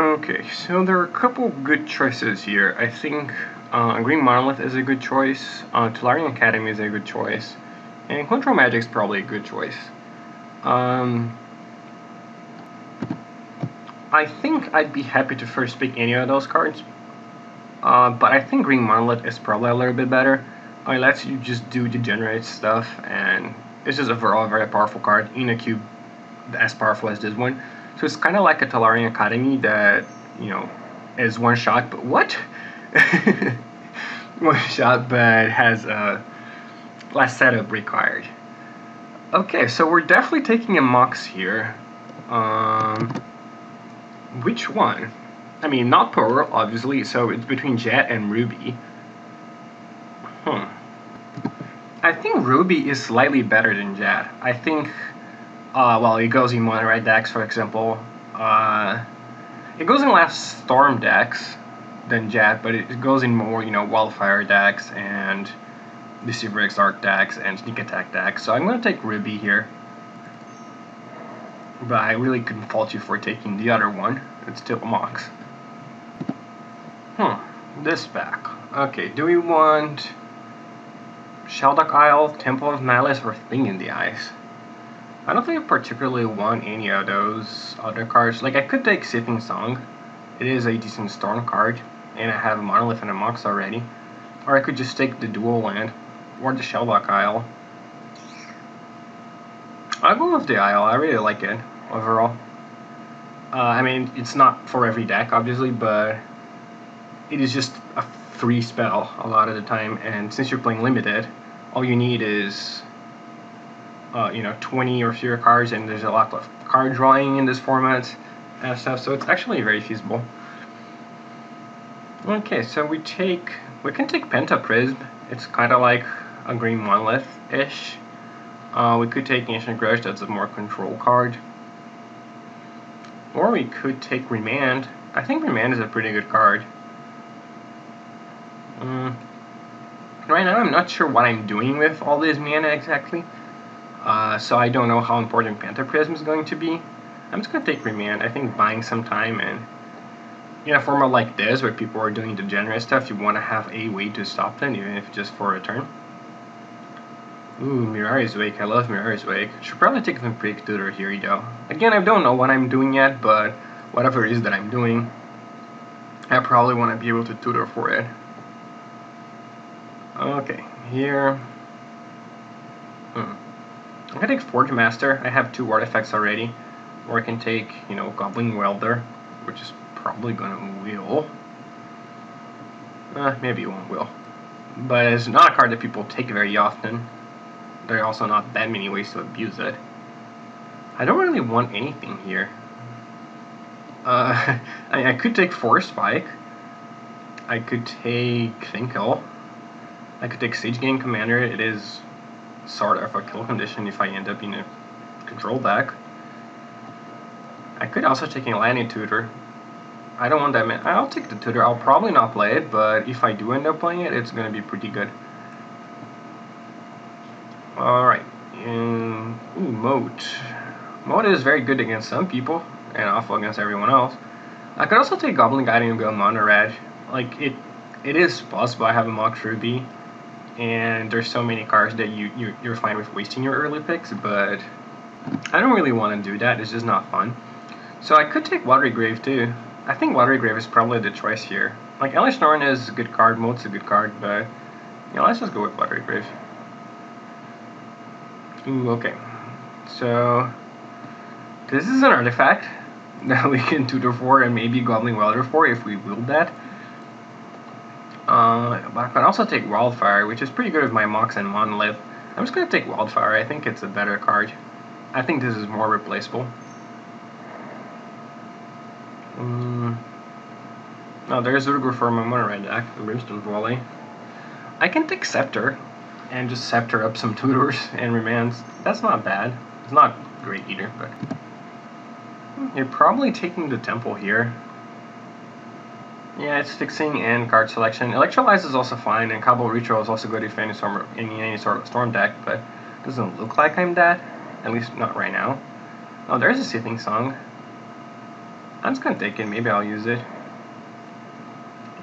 Okay, so there are a couple good choices here. I think uh, Grim Monolith is a good choice, uh, Tolarian Academy is a good choice, and Control Magic is probably a good choice. Um, I think I'd be happy to first pick any of those cards, uh, but I think Grim Monolith is probably a little bit better. It lets you just do degenerate stuff, and it's just overall a very powerful card in a cube as powerful as this one. So it's kind of like a Tolarian Academy that, you know, is one shot, but what? one shot, but has a less setup required. Okay, so we're definitely taking a Mox here. Um, which one? I mean, not Pearl, obviously, so it's between Jet and Ruby. Hmm. I think Ruby is slightly better than Jet. I think uh, well, it goes in mono red decks, for example. Uh, it goes in less storm decks than Jet, but it goes in more, you know, wildfire decks and Deceiver Exarch decks and sneak attack decks. So I'm going to take Ruby here. But I really couldn't fault you for taking the other one. It's still a Mox. Hmm, this back. Okay, do we want Shelldock Isle, Temple of Malice, or Thing in the Ice? I don't think I particularly want any of those other cards. Like, I could take Seething Song. It is a decent Storm card, and I have Monolith and a Mox already. Or I could just take the Dual Land, or the Shelldock Isle. I'll go with the Isle, I really like it, overall. Uh, I mean, it's not for every deck, obviously, but it is just a free spell a lot of the time, and since you're playing limited, all you need is uh, you know 20 or fewer cards, and there's a lot of card drawing in this format and stuff. So it's actually very feasible. Okay, so we take we can take Pentaprism. It's kind of like a Grim Monolith ish. Uh, we could take Ancient Grudge, that's a more control card. Or we could take Remand. I think Remand is a pretty good card. Mm. Right now, I'm not sure what I'm doing with all this mana exactly. Uh, so I don't know how important Pentaprism is going to be. I'm just going to take Remand. I think buying some time and in a format like this where people are doing degenerate stuff, you want to have a way to stop them, even if just for a turn. Ooh, Mirari's Wake. I love Mirari's Wake. Should probably take Vampiric Tutor here, though. Again, I don't know what I'm doing yet, but whatever it is that I'm doing, I probably want to be able to tutor for it. Okay, here. Hmm. I can take Forge Master. I have two artifacts already. Or I can take, you know, Goblin Welder, which is probably gonna wheel. Uh, maybe it won't wheel. But it's not a card that people take very often. There are also not that many ways to abuse it. I don't really want anything here. Uh, I, I could take Force Spike. I could take Finkel. I could take Siege-Gang Commander. It is sort of a kill condition if I end up in a control deck. I could also take a Lightning Tutor. I don't want that man. I'll take the Tutor. I'll probably not play it, but if I do end up playing it, it's going to be pretty good. Alright. Ooh, Moat. Moat is very good against some people, and awful against everyone else. I could also take Goblin Guide and go Mono Red. Like, it, it is possible I have a Mox Ruby, and there's so many cards that you, you you're fine with wasting your early picks, but I don't really want to do that. It's just not fun. So I could take Watery Grave too. I think Watery Grave is probably the choice here. Like Elesh Norn is a good card, Moat's a good card, but you know, let's just go with Watery Grave. Ooh, okay. So this is an artifact that we can tutor for and maybe Goblin Welder for if we will that. Uh, but I can also take Wildfire, which is pretty good with my Mox and Monolith. I'm just going to take Wildfire. I think it's a better card. I think this is more replaceable. Um, oh, there's Urgur for my Mono Red deck, Brimstone Volley. I can take Scepter and just Scepter up some tutors and remands. That's not bad. It's not great either, but... You're probably taking the Temple here. Yeah, it's fixing and card selection. Electrolyze is also fine, and Cabal Ritual is also good if any storm, in any sort of storm deck, but doesn't look like I'm that. At least not right now. Oh, there's a Seething Song. I'm just gonna take it. Maybe I'll use it.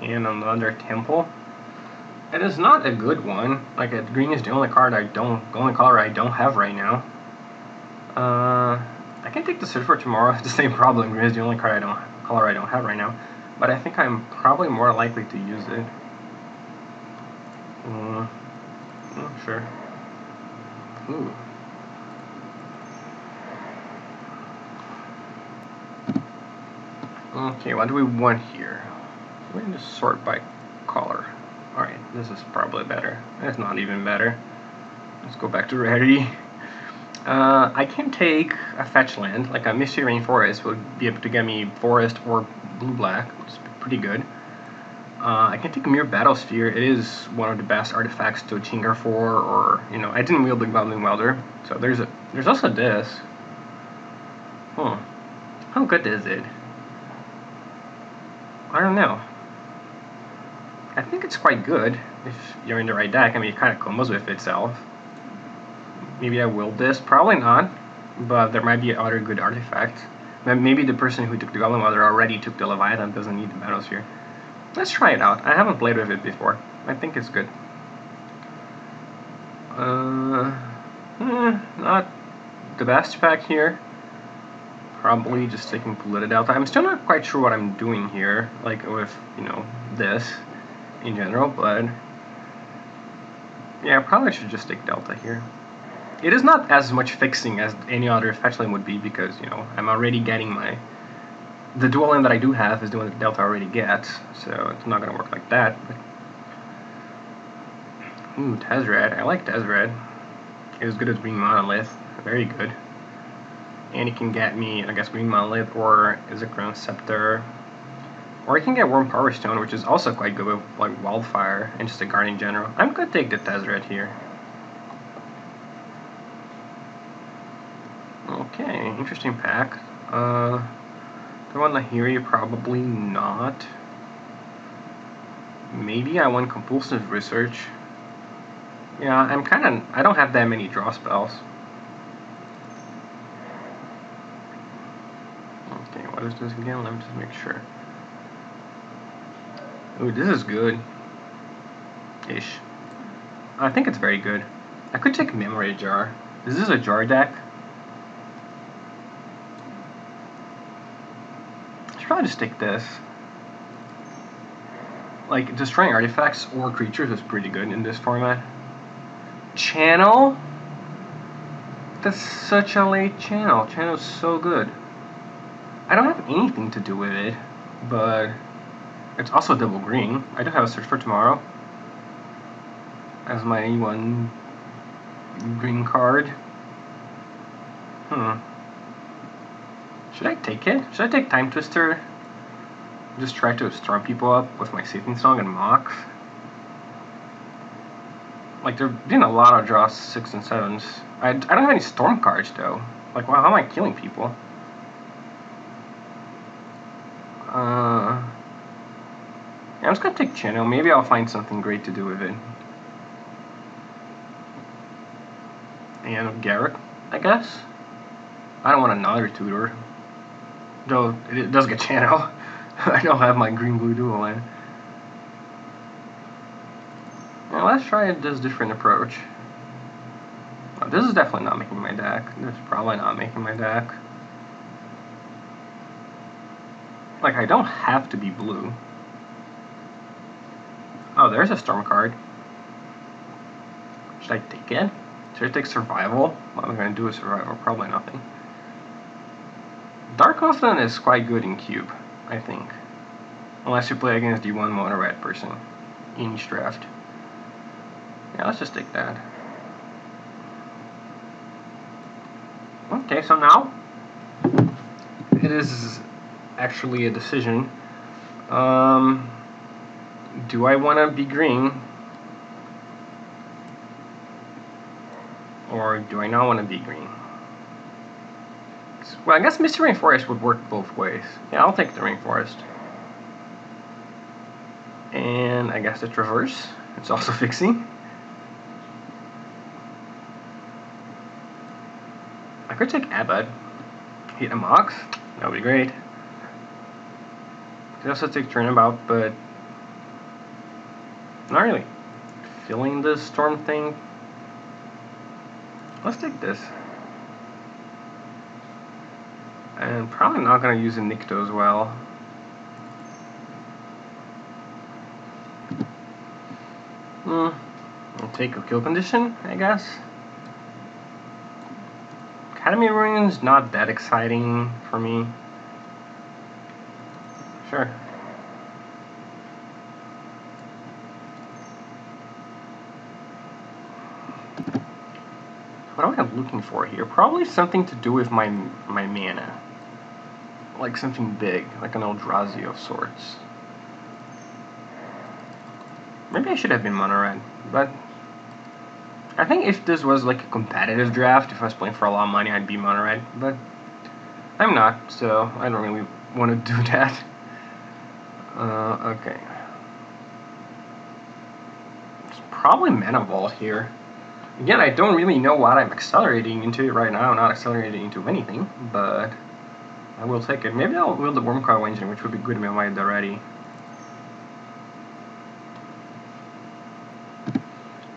And another temple. It is not a good one. Like a green is the only card I don't, the only color I don't have right now. Uh, I can take the search for tomorrow. It's the same problem. Green is the only card I don't, color I don't have right now. But I think I'm probably more likely to use it. Uh, sure. Ooh. Okay, what do we want here? We're going to sort by color. Alright, this is probably better. That's not even better. Let's go back to rarity. Uh, I can take a fetch land, like a Misty Rainforest would be able to get me forest or blue-black, which is pretty good. Uh, I can take Myr Battlesphere. It is one of the best artifacts to tinker for, or, you know, I didn't wield the Goblin Welder, so there's a, there's also this. Huh. How good is it? I don't know. I think it's quite good if you're in the right deck. I mean, it kind of combos with itself. Maybe I will this. Probably not, but there might be other good artifacts. Maybe the person who took the Goblin Welder already took the Leviathan, doesn't need the Battlesphere. Let's try it out. I haven't played with it before. I think it's good. Uh, eh, not the best pack here. Probably just taking Polluted Delta. I'm still not quite sure what I'm doing here, like with, you know, this in general, but yeah, I probably should just take Delta here. It is not as much fixing as any other fetch lane would be because, you know, I'm already getting my... The dual land that I do have is the one that Delta already gets, so it's not going to work like that. But... Ooh, Tezzeret. I like Tezzeret. As good as Grim Monolith. Very good. And it can get me, I guess, Grim Monolith or Isochron Scepter. Or I can get Worn Powerstone, which is also quite good with like Wildfire and just a Guardian General. I'm gonna take the Tezzeret here. Okay, interesting pack. Uh, do I want Nahiri? Probably not. Maybe I want Compulsive Research. Yeah, I'm kind of... I don't have that many draw spells. Okay, what is this again? Let me just make sure. Ooh, this is good. Ish. I think it's very good. I could take Memory Jar. This is this a jar deck? Probably to stick this. Like, destroying artifacts or creatures is pretty good in this format. Channel? That's such a late channel. Channel's so good. I don't have anything to do with it, but it's also double green. I do have a search for tomorrow as my one green card. Hmm. Should I take it? Should I take Timetwister? Just try to storm people up with my Seething Song and Mox? Like, have been a lot of draws 6 and 7s. I, I don't have any Storm cards, though. Like, well, how am I killing people? Uh... Yeah, I'm just gonna take Channel. Maybe I'll find something great to do with it. And Garrett, I guess? I don't want another tutor. Though it does get channel. I don't have my green blue dual land. Now let's try this different approach. Now, this is definitely not making my deck. This is probably not making my deck. Like, I don't have to be blue. Oh, there's a storm card. Should I take it? Should I take survival? What am I going to do with survival? Probably nothing. Dark Confidant is quite good in Cube, I think. Unless you play against the one mono red person in each draft. Yeah, let's just take that. Okay, so now it is actually a decision. Um, do I want to be green? Or do I not want to be green? Well, I guess Misty Rainforest would work both ways. Yeah, I'll take the Rainforest. And I guess the Traverse. It's also fixing. I could take Abbott. Hit a Mox. That would be great. Could also take turnabout, but not really feeling the storm thing. Let's take this. And probably not gonna use a Nikto as well. Hmm. I'll take a kill condition, I guess. Academy Ruins not that exciting for me. Sure. What am I looking for here? Probably something to do with my my mana. Like something big, like an Eldrazi of sorts. Maybe I should have been mono red, but I think if this was like a competitive draft, if I was playing for a lot of money, I'd be mono red, but I'm not, so I don't really want to do that. Uh, okay. It's probably Mana Vault here. Again, I don't really know what I'm accelerating into right now. I'm not accelerating into anything, but I will take it. Maybe I'll build the Wurmcoil Engine, which would be good if I might already.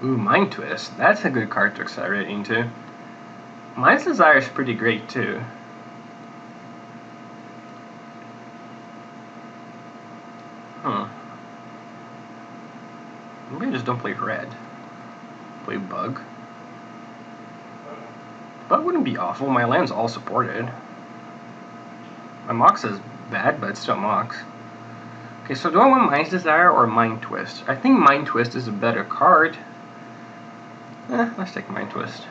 Ooh, Mind Twist. That's a good card to accelerate into. Mind's Desire is pretty great too. Huh. Maybe I just don't play red. Play bug. Bug wouldn't be awful. My land's all supported. My Mox is bad, but it's still Mox. Okay, so do I want Mind's Desire or Mind Twist? I think Mind Twist is a better card. Eh, let's take Mind Twist.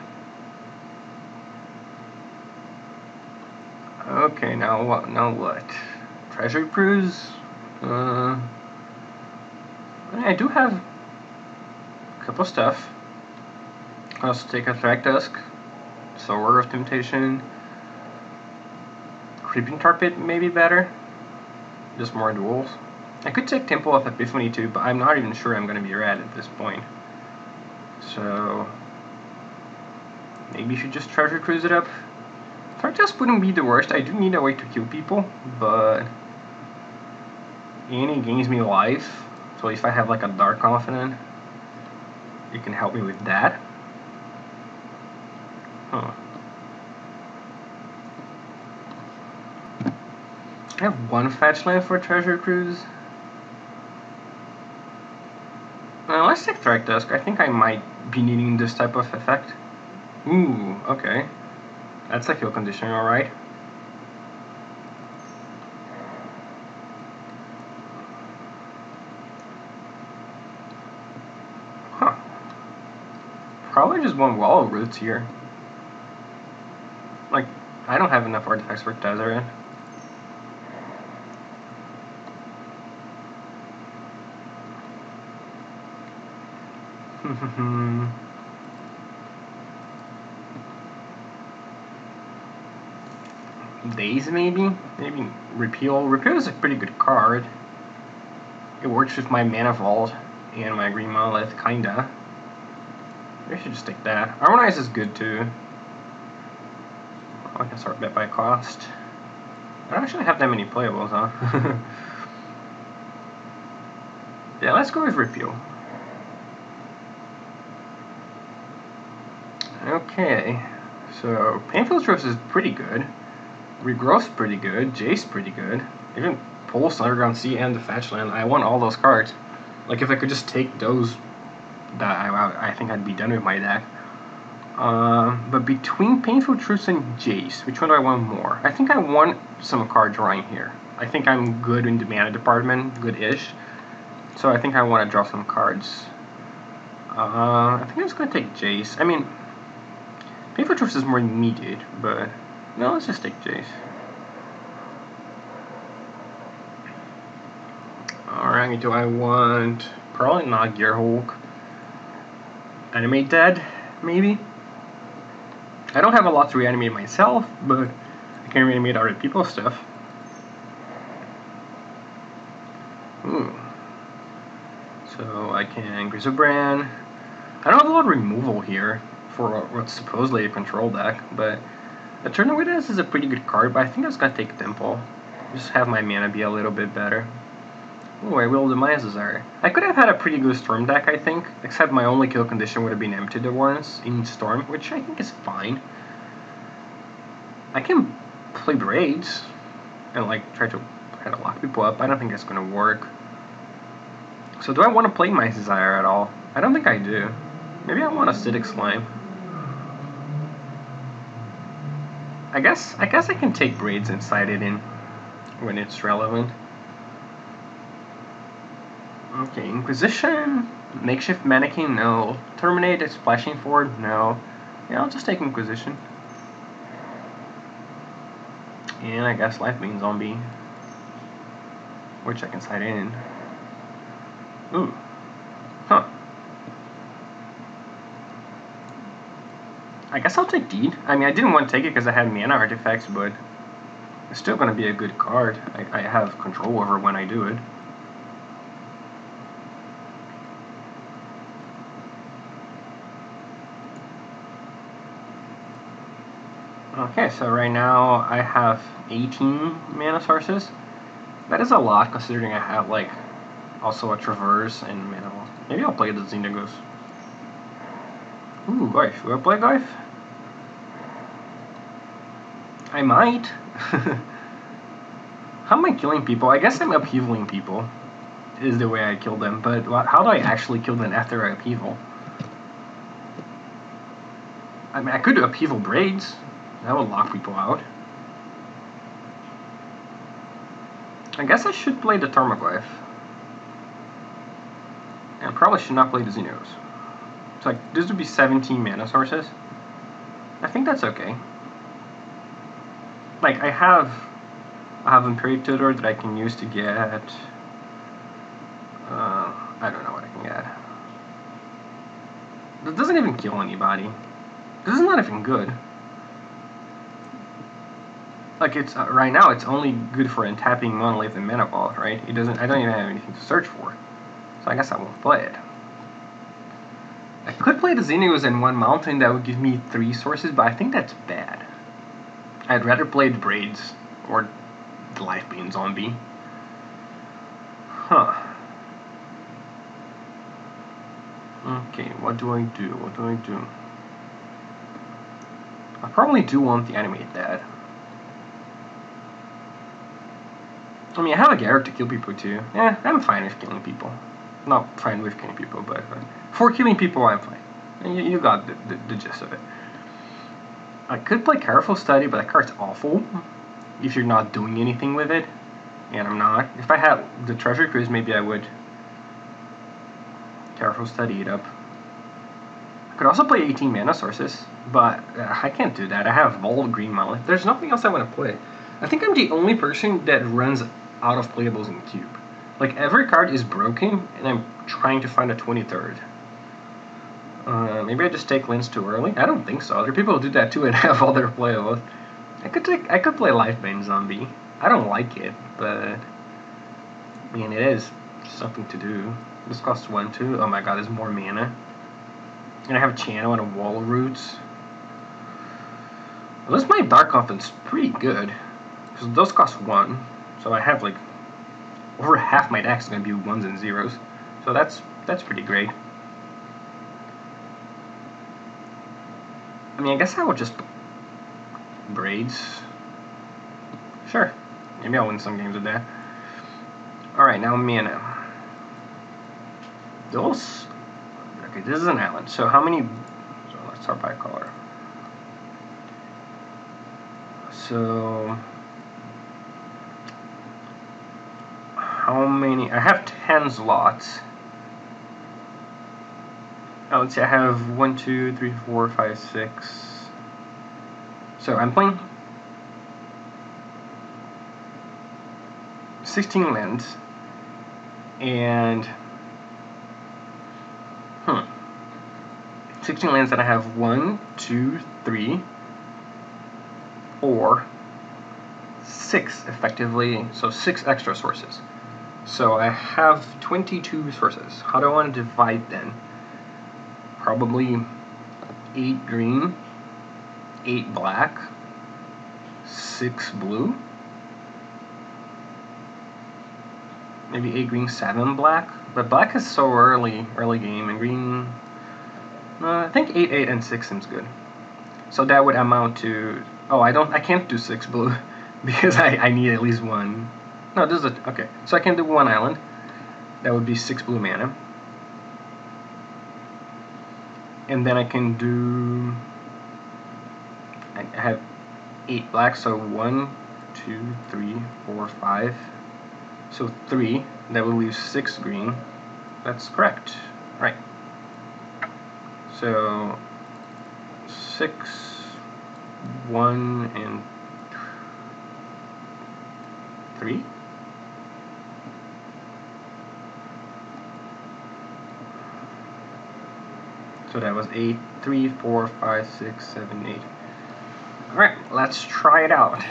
Okay, now what? Now what? Treasure Cruise? Uh, I do have a couple stuff. I'll also take a Thragtusk, Sower of Temptation, Creeping Tar Pit maybe better, just more duels. I could take Temple of Epiphany too, but I'm not even sure I'm going to be red at this point. So, maybe you should just Treasure Cruise it up. Thragtusk wouldn't be the worst, I do need a way to kill people, but Annie gains me life, so if I have like a Dark Confidant, it can help me with that. Huh. I have one fetch land for Treasure Cruise. Now let's take Thragtusk. I think I might be needing this type of effect. Ooh, okay. That's a kill condition, alright. probably just one wall of roots here. Like, I don't have enough artifacts for Tezzeret. Daze maybe? Maybe Repeal. Repeal is a pretty good card. It works with my Mana Vault and my Grim Monolith, kinda. I should just take that. Harmonize is good too. I can sort bit by cost. I don't actually have that many playables, huh? yeah, let's go with Repeal. Okay, so Painful Truths is pretty good. Regrowth's pretty good. Jace pretty good. Even Pulse, Underground Sea, and the Fetchland. I want all those cards. Like, if I could just take those that I, I think I'd be done with my deck. Uh, but between Painful Truths and Jace, which one do I want more? I think I want some card drawing here. I think I'm good in the mana department, good-ish. So I think I want to draw some cards. Uh, I think I'm just going to take Jace. I mean, Truths is more needed, but no, let's just take Jace. Alright, do I want... Probably not Gearhulk animate dead, maybe. I don't have a lot to reanimate myself, but I can reanimate other people's stuff. Ooh. So I can Griselbrand. I don't have a lot of removal here for what's supposedly a control deck, but Eternal Witness is a pretty good card, but I think I was gonna take Temple. Just have my mana be a little bit better. Oh, I will my Desire. I could have had a pretty good Storm deck, I think, except my only kill condition would have been Empty the Warrens in Storm, which I think is fine. I can play Braids and like try to try to lock people up. I don't think that's gonna work. So do I want to play my Desire at all? I don't think I do. Maybe I want Acidic Slime. I guess I guess I can take Braids and side it in when it's relevant. Okay, Inquisition, Makeshift Mannequin, no. Terminate, Splashing Forward, no. Yeah, I'll just take Inquisition. And I guess Lifebane Zombie, which I can side in. Ooh. Huh. I guess I'll take Deed. I mean, I didn't want to take it because I had mana artifacts, but it's still going to be a good card. I, I have control over when I do it. Okay, so right now I have 18 mana sources. That is a lot considering I have like also a Traverse and mana. Maybe I'll play the Xenagos. Ooh, Goyf. Will I play Goyf? I might. how am I killing people? I guess I'm upheavaling people is the way I kill them, but how do I actually kill them after I upheaval? I mean, I could upheaval braids. That would lock people out. I guess I should play the Tarmogoyf. And probably should not play the Xenagos. It's like, this would be 17 mana sources. I think that's okay. Like, I have... I have Imperial Tutor that I can use to get... Uh, I don't know what I can get. That doesn't even kill anybody. This is not even good. Like it's uh, right now, it's only good for untapping Monolith and Mana Vault, right? It doesn't. I don't even have anything to search for, so I guess I won't play it. I could play the Xenagos in one mountain that would give me three sources, but I think that's bad. I'd rather play the Braids or the Lifebane Zombie. Huh. Okay, what do I do? What do I do? I probably do want the animate that. I mean, I have a Garruk to kill people too. Yeah, I'm fine with killing people. Not fine with killing people, but uh, for killing people, I'm fine. And you, you got the, the, the, gist of it. I could play Careful Study, but that card's awful if you're not doing anything with it. And I'm not. If I had the Treasure Cruise, maybe I would. Careful Study it up. I could also play 18 mana sources, but uh, I can't do that. I have all Grim Monolith. There's nothing else I want to play. I think I'm the only person that runs out of playables in the Cube. Like, every card is broken, and I'm trying to find a 23rd. Uh, maybe I just take Lens too early? I don't think so. Other people do that too and have all their playables. I could take, I could play Lifebane Zombie. I don't like it, but... I mean, it is something to do. This costs one, too. Oh my god, there's more mana. And I have a channel and a wall of roots. Least my Dark Confidant's pretty good. Because those cost one. So I have like over half my deck is going to be ones and zeros. So that's that's pretty great. I mean, I guess I would just braids. Sure. Maybe I'll win some games with that. Alright, now mana. Those... Okay, this is an island. So how many... So let's start by color. So... how many? I have 10 slots. Oh, let's see, I have one, two, three, four, five, six. So I'm playing 16 lands. And, hmm. 16 lands that I have one, two, three, four, six effectively, so six extra sources. So I have 22 sources. How do I want to divide then? Probably 8 green, 8 black, 6 blue. maybe 8 green, 7 black. But black is so early, early game, and green... Uh, I think 8, 8, and 6 seems good. So that would amount to... Oh, I don't... I can't do 6 blue, because I, I need at least one. No, this is a... Okay, so I can do one island. That would be 6 blue mana. And then I can do... I have 8 black, so 1, 2, 3, 4, 5. So 3, that will leave 6 green. That's correct. Right. So 6, 1, and 3? So that was 8, 3, 4, 5, 6, 7, 8. Alright, let's try it out.